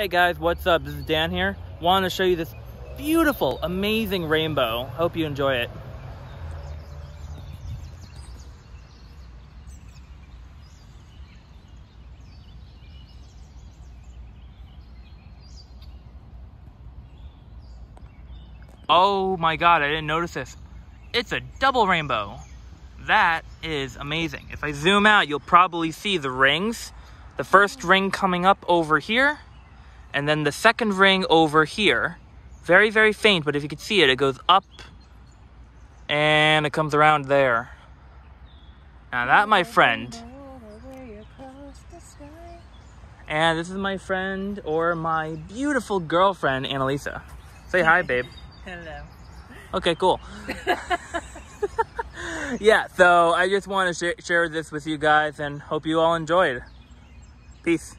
Hey guys, what's up? This is Dan here. Wanted to show you this beautiful, amazing rainbow. Hope you enjoy it. Oh my god, I didn't notice this. It's a double rainbow. That is amazing. If I zoom out, you'll probably see the rings. The first ring coming up over here, and then the second ring over here. Very, very faint, but if you could see it, it goes up and it comes around there. Now that, my friend, and this is my friend or my beautiful girlfriend, Annalisa. Say hi, babe. Hello. Okay, cool. yeah, so I just want to sh share this with you guys and hope you all enjoyed. Peace.